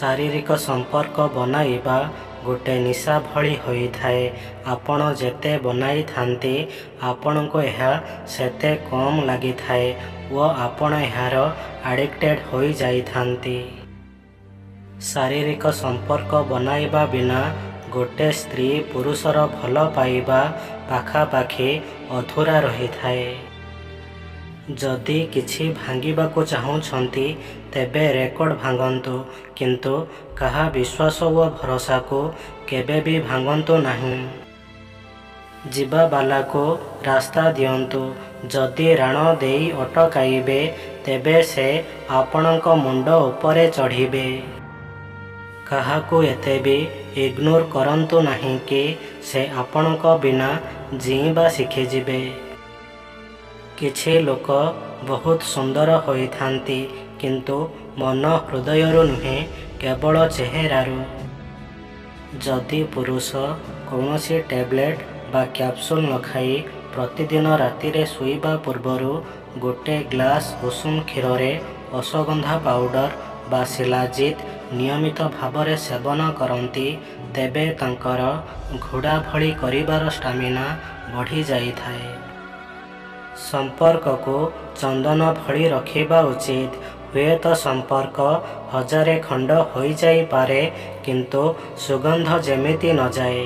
ଶାରୀରିକ ସମ୍ପର୍କ ବନାଇବା ଗୋଟେ ନିଶା ଭଳି ହୋଇଥାଏ। ଆପଣ ଯେତେ ବନାଇଥାନ୍ତି ଆପଣଙ୍କୁ ଏହା ସେତେ କମ୍ ଲାଗିଥାଏ ଓ ଆପଣ ଏହାର ଆଡ଼ିକ୍ଟେଡ଼୍ ହୋଇଯାଇଥାନ୍ତି। ଶାରୀରିକ ସମ୍ପର୍କ ବନାଇବା ବିନା ଗୋଟେ ସ୍ତ୍ରୀ ପୁରୁଷର ଭଲ ପାଇବା ପାଖାପାଖି ଅଧୁରା ରହିଥାଏ। ଯଦି କିଛି ଭାଙ୍ଗିବାକୁ ଚାହୁଁଛନ୍ତି ତେବେ ରେକର୍ଡ ଭାଙ୍ଗନ୍ତୁ। କିନ୍ତୁ କାହା ବିଶ୍ୱାସ ଓ ଭରସାକୁ କେବେ ବି ଭାଙ୍ଗନ୍ତୁ ନାହିଁ। ଯିବାବାଲାକୁ ରାସ୍ତା ଦିଅନ୍ତୁ। ଯଦି ରାଣ ଦେଇ ଅଟକାଇବେ ତେବେ ସେ ଆପଣଙ୍କ ମୁଣ୍ଡ ଉପରେ ଚଢ଼ିବେ। କାହାକୁ ଏତେ ବି ଇଗ୍ନୋର କରନ୍ତୁ ନାହିଁ କି ସେ ଆପଣଙ୍କ ବିନା ଜୀଇଁବା ଶିଖିଯିବେ। କିଛି ଲୋକ ବହୁତ ସୁନ୍ଦର ହୋଇଥାନ୍ତି କିନ୍ତୁ ମନ ହୃଦୟରୁ ନୁହେଁ କେବଳ ଚେହେରାରୁ। ଯଦି ପୁରୁଷ କୌଣସି ଟ୍ୟାବଲେଟ୍ ବା କ୍ୟାପସୁଲ୍ ନ ଖାଇ ପ୍ରତିଦିନ ରାତିରେ ଶୋଇବା ପୂର୍ବରୁ ଗୋଟେ ଗ୍ଲାସ୍ ଉଷୁମ କ୍ଷୀରରେ ଅଶ୍ୱଗନ୍ଧା ପାଉଡର ବା ଶିଲାଜିତ୍ ନିୟମିତ ଭାବରେ ସେବନ କରନ୍ତି ତେବେ ତାଙ୍କର ଘୋଡ଼ା ଭଳି କରିବାର ଷ୍ଟାମିନା ବଢ଼ିଯାଇଥାଏ। ସମ୍ପର୍କକୁ ଚନ୍ଦନ ଭଳି ରଖିବା ଉଚିତ। ହୁଏତ ସମ୍ପର୍କ ହଜାରେ ଖଣ୍ଡ ହୋଇଯାଇପାରେ କିନ୍ତୁ ସୁଗନ୍ଧ ଯେମିତି ନଯାଏ